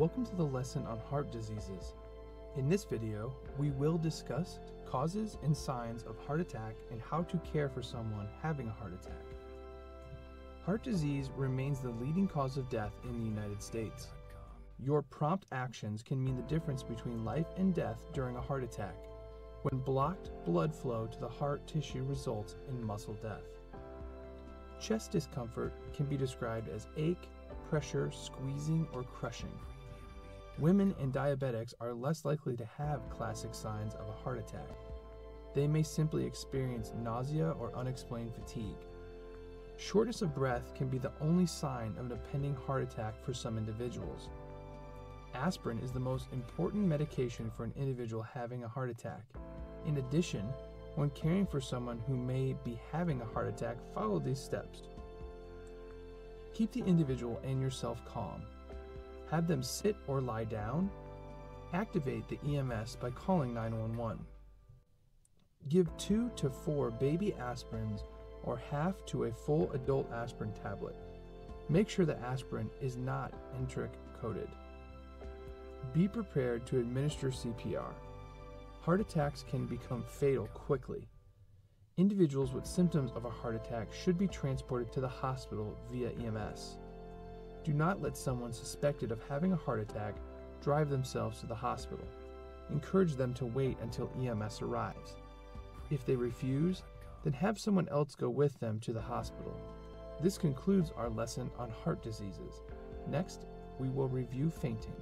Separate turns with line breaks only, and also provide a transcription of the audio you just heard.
Welcome to the lesson on heart diseases. In this video, we will discuss causes and signs of heart attack and how to care for someone having a heart attack. Heart disease remains the leading cause of death in the United States. Your prompt actions can mean the difference between life and death during a heart attack, when blocked blood flow to the heart tissue results in muscle death. Chest discomfort can be described as ache, pressure, squeezing, or crushing. Women and diabetics are less likely to have classic signs of a heart attack. They may simply experience nausea or unexplained fatigue. Shortness of breath can be the only sign of an impending heart attack for some individuals. Aspirin is the most important medication for an individual having a heart attack. In addition, when caring for someone who may be having a heart attack, follow these steps. Keep the individual and yourself calm. Have them sit or lie down. Activate the EMS by calling 911. Give two to four baby aspirins or half to a full adult aspirin tablet. Make sure the aspirin is not enteric coated. Be prepared to administer CPR. Heart attacks can become fatal quickly. Individuals with symptoms of a heart attack should be transported to the hospital via EMS. Do not let someone suspected of having a heart attack drive themselves to the hospital. Encourage them to wait until EMS arrives. If they refuse, then have someone else go with them to the hospital. This concludes our lesson on heart diseases. Next, we will review fainting.